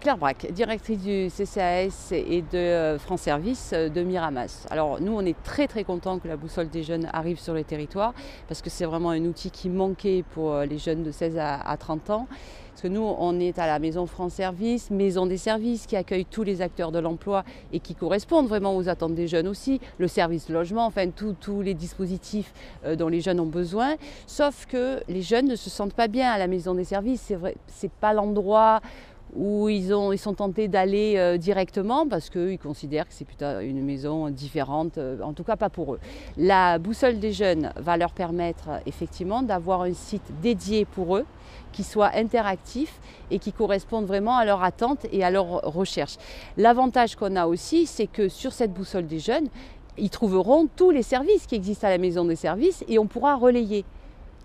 Claire Braque, directrice du CCAS et de France Service de Miramas. Alors nous, on est très très contents que la boussole des jeunes arrive sur les territoires parce que c'est vraiment un outil qui manquait pour les jeunes de 16 à 30 ans. Parce que nous, on est à la maison France Service, maison des services qui accueille tous les acteurs de l'emploi et qui correspondent vraiment aux attentes des jeunes aussi, le service logement, enfin tous les dispositifs dont les jeunes ont besoin. Sauf que les jeunes ne se sentent pas bien à la maison des services. C'est vrai, c'est pas l'endroit où ils, ont, sont tentés d'aller euh, directement parce qu'ils considèrent que c'est plutôt une maison différente, euh, en tout cas pas pour eux. La boussole des jeunes va leur permettre effectivement d'avoir un site dédié pour eux qui soit interactif et qui corresponde vraiment à leurs attentes et à leurs recherches. L'avantage qu'on a aussi, c'est que sur cette boussole des jeunes, ils trouveront tous les services qui existent à la maison des services et on pourra relayer.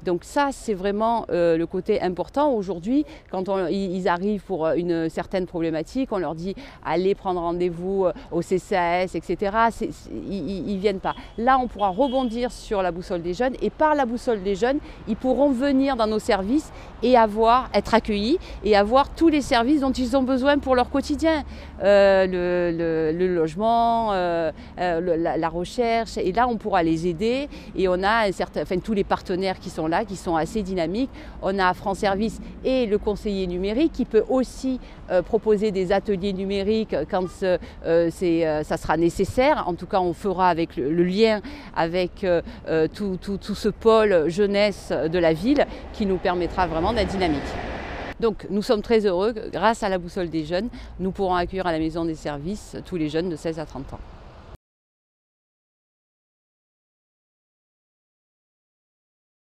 Donc ça, c'est vraiment euh, le côté important. Aujourd'hui, quand ils arrivent pour euh, une certaine problématique, on leur dit allez prendre rendez-vous euh, au CCAS, etc. ils ne viennent pas. Là, on pourra rebondir sur la boussole des jeunes et par la boussole des jeunes, ils pourront venir dans nos services et avoir, être accueillis et avoir tous les services dont ils ont besoin pour leur quotidien. le, logement, la, recherche. Et là, on pourra les aider et on a enfin, tous les partenaires qui sont là qui sont assez dynamiques. On a France Service et le conseiller numérique qui peut aussi euh, proposer des ateliers numériques quand euh, euh, ça sera nécessaire. En tout cas, on fera avec le, lien avec tout, ce pôle jeunesse de la ville qui nous permettra vraiment d'être dynamique. Donc nous sommes très heureux, grâce à la boussole des jeunes, nous pourrons accueillir à la maison des services tous les jeunes de 16 à 30 ans.